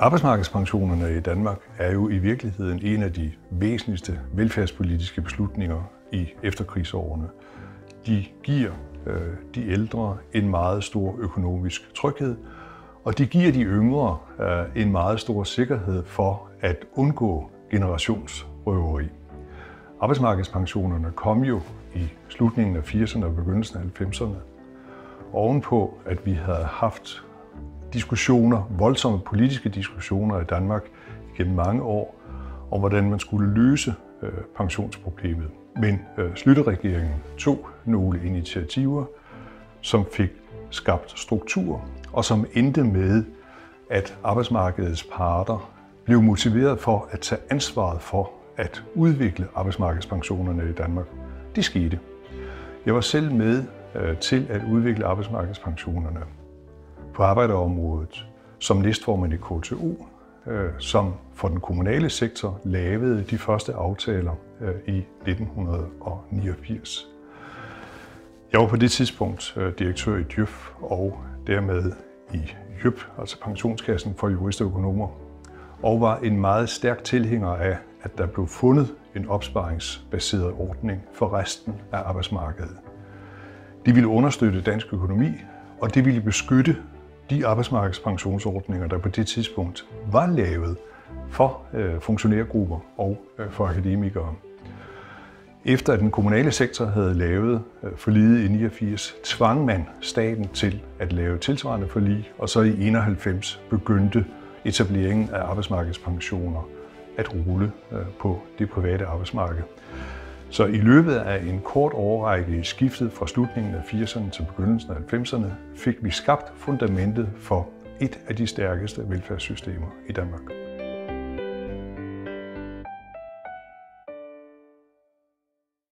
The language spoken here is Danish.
Arbejdsmarkedspensionerne i Danmark er jo i virkeligheden en af de væsentligste velfærdspolitiske beslutninger i efterkrigsårene. De giver øh, de ældre en meget stor økonomisk tryghed, og de giver de yngre øh, en meget stor sikkerhed for at undgå generationsrøveri. Arbejdsmarkedspensionerne kom jo i slutningen af 80'erne og begyndelsen af 90'erne ovenpå, at vi havde haft diskussioner, voldsomme politiske diskussioner i Danmark gennem mange år, om hvordan man skulle løse øh, pensionsproblemet. Men øh, Slytterregeringen tog nogle initiativer, som fik skabt struktur, og som endte med, at arbejdsmarkedets parter blev motiveret for at tage ansvaret for at udvikle arbejdsmarkedspensionerne i Danmark. Det skete. Jeg var selv med øh, til at udvikle arbejdsmarkedspensionerne på arbejderområdet som næstformand i KTU, øh, som for den kommunale sektor lavede de første aftaler øh, i 1989. Jeg var på det tidspunkt øh, direktør i DJØF og dermed i JØP, altså pensionskassen for jurister og økonomer, og var en meget stærk tilhænger af, at der blev fundet en opsparingsbaseret ordning for resten af arbejdsmarkedet. Det ville understøtte dansk økonomi, og det ville beskytte de arbejdsmarkedspensionsordninger, der på det tidspunkt var lavet for øh, funktionærgrupper og øh, for akademikere. Efter at den kommunale sektor havde lavet øh, forliget i 89, tvang man staten til at lave tilsvarende forlig, og så i 91 begyndte etableringen af arbejdsmarkedspensioner at rulle øh, på det private arbejdsmarked. Så i løbet af en kort årrække i skiftet fra slutningen af 80'erne til begyndelsen af 90'erne fik vi skabt fundamentet for et af de stærkeste velfærdssystemer i Danmark.